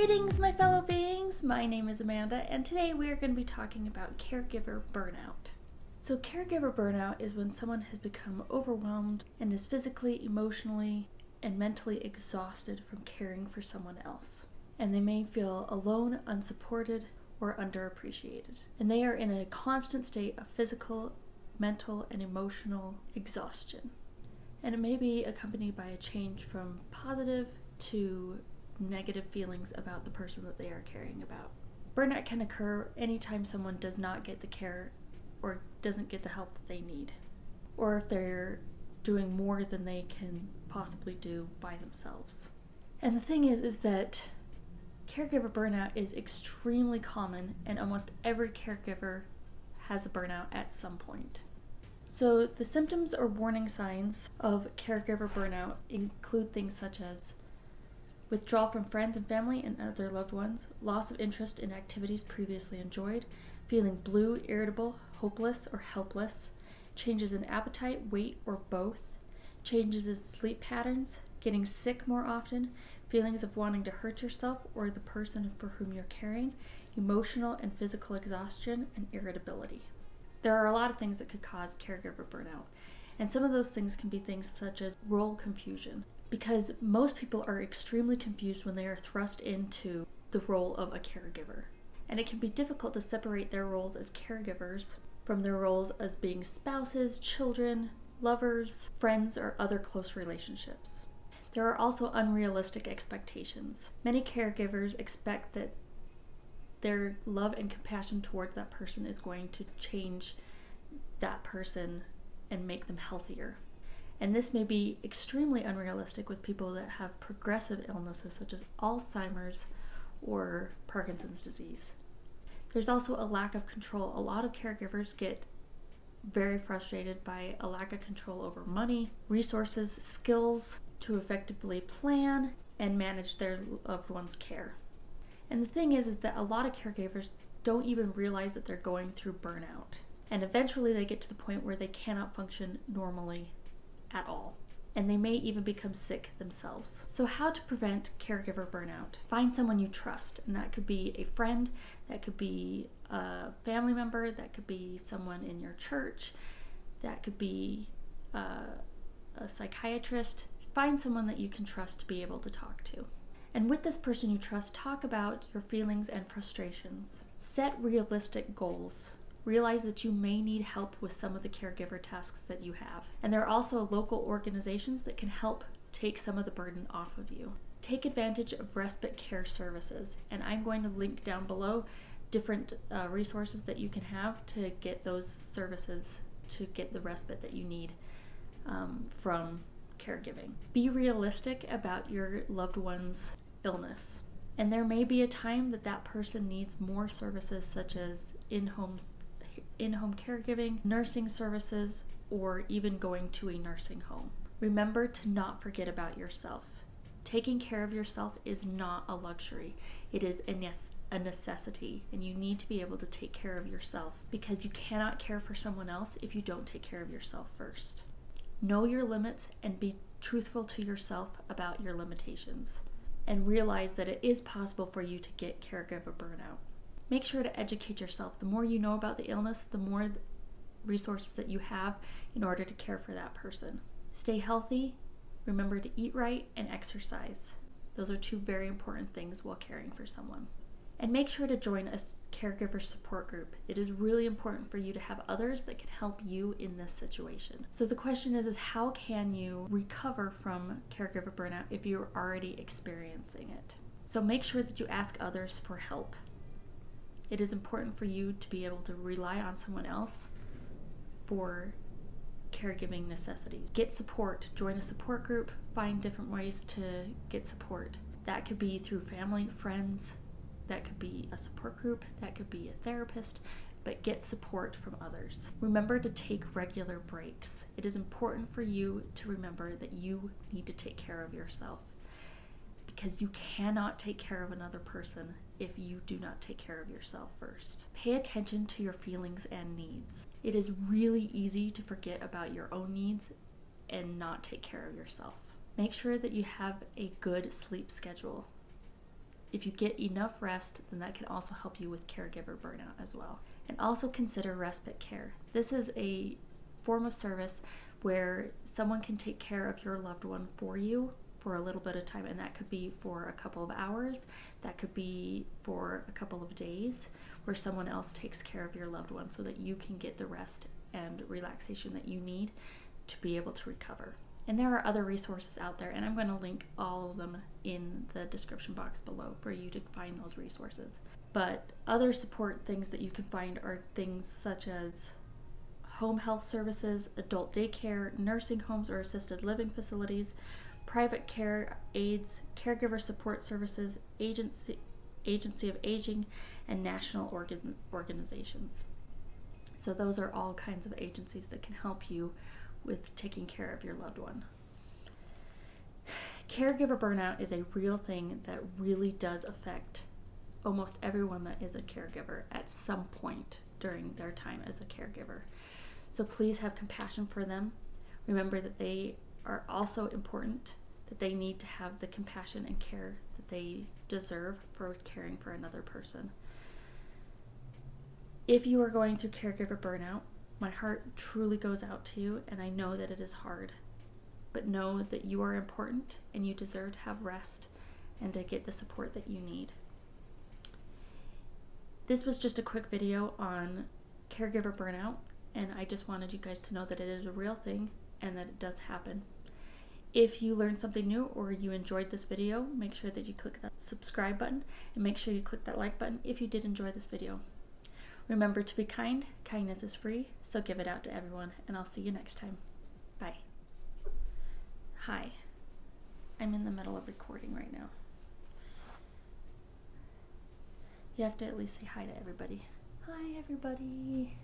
Greetings, my fellow beings. My name is Amanda, and today we are going to be talking about caregiver burnout. So, caregiver burnout is when someone has become overwhelmed and is physically, emotionally, and mentally exhausted from caring for someone else. And they may feel alone, unsupported, or underappreciated. And they are in a constant state of physical, mental, and emotional exhaustion. And it may be accompanied by a change from positive to negative feelings about the person that they are caring about. Burnout can occur anytime someone does not get the care or doesn't get the help that they need, or if they're doing more than they can possibly do by themselves. And the thing is, is that caregiver burnout is extremely common, and almost every caregiver has a burnout at some point. So, the symptoms or warning signs of caregiver burnout include things such as withdrawal from friends and family and other loved ones, loss of interest in activities previously enjoyed, feeling blue, irritable, hopeless, or helpless, changes in appetite, weight, or both, changes in sleep patterns, getting sick more often, feelings of wanting to hurt yourself or the person for whom you're caring, emotional and physical exhaustion, and irritability. There are a lot of things that could cause caregiver burnout, and some of those things can be things such as role confusion, because most people are extremely confused when they are thrust into the role of a caregiver. And it can be difficult to separate their roles as caregivers from their roles as being spouses, children, lovers, friends, or other close relationships. There are also unrealistic expectations. Many caregivers expect that their love and compassion towards that person is going to change that person and make them healthier. And this may be extremely unrealistic with people that have progressive illnesses such as Alzheimer's or Parkinson's disease. There's also a lack of control. A lot of caregivers get very frustrated by a lack of control over money, resources, skills to effectively plan and manage their loved one's care. And the thing is is that a lot of caregivers don't even realize that they're going through burnout. And eventually they get to the point where they cannot function normally at all. And they may even become sick themselves. So, how to prevent caregiver burnout? Find someone you trust, and that could be a friend, that could be a family member, that could be someone in your church, that could be uh, a psychiatrist. Find someone that you can trust to be able to talk to. And with this person you trust, talk about your feelings and frustrations. Set realistic goals realize that you may need help with some of the caregiver tasks that you have. And there are also local organizations that can help take some of the burden off of you. Take advantage of respite care services, and I'm going to link down below different uh, resources that you can have to get those services to get the respite that you need um, from caregiving. Be realistic about your loved one's illness. And there may be a time that that person needs more services, such as in home in home caregiving, nursing services, or even going to a nursing home. Remember to not forget about yourself. Taking care of yourself is not a luxury, it is a, ne- a necessity, and you need to be able to take care of yourself because you cannot care for someone else if you don't take care of yourself first. Know your limits and be truthful to yourself about your limitations, and realize that it is possible for you to get caregiver burnout make sure to educate yourself. The more you know about the illness, the more resources that you have in order to care for that person. Stay healthy, remember to eat right, and exercise. Those are two very important things while caring for someone. And make sure to join a caregiver support group. It is really important for you to have others that can help you in this situation. So the question is is how can you recover from caregiver burnout if you're already experiencing it? So make sure that you ask others for help. It is important for you to be able to rely on someone else for caregiving necessities. Get support, join a support group, find different ways to get support. That could be through family, friends, that could be a support group, that could be a therapist, but get support from others. Remember to take regular breaks. It is important for you to remember that you need to take care of yourself because you cannot take care of another person if you do not take care of yourself first. Pay attention to your feelings and needs. It is really easy to forget about your own needs and not take care of yourself. Make sure that you have a good sleep schedule. if you get enough rest, then that can also help you with caregiver burnout as well. And also consider respite care. This is a form of service where someone can take care of your loved one for you for a little bit of time, and that could be for a couple of hours, that could be for a couple of days, where someone else takes care of your loved one so that you can get the rest and relaxation that you need to be able to recover. And there are other resources out there, and I'm going to link all of them in the description box below for you to find those resources. But other support things that you can find are things such as home health services, adult daycare, nursing homes or assisted living facilities, private care aides, caregiver support services, agency, agency of aging, and national organ, organizations. So, those are all kinds of agencies that can help you with taking care of your loved one. Caregiver burnout is a real thing that really does affect almost everyone that is a caregiver at some point during their time as a caregiver. So please have compassion for them. Remember that they are also important, that they need to have the compassion and care that they deserve for caring for another person. If you are going through caregiver burnout, my heart truly goes out to you, and I know that it is hard. But know that you are important and you deserve to have rest and to get the support that you need. This was just a quick video on caregiver burnout, and I just wanted you guys to know that it is a real thing and that it does happen. If you learned something new or you enjoyed this video, make sure that you click that subscribe button and make sure you click that like button if you did enjoy this video. Remember to be kind, kindness is free, so give it out to everyone, and I'll see you next time. Bye. Hi. I'm in the middle of recording right now. You have to at least say hi to everybody. Hi, everybody.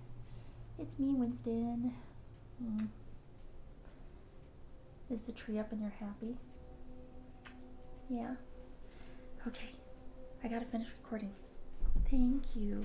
It's me, Winston. Mm. Is the tree up and you're happy? Yeah. Okay. I gotta finish recording. Thank you.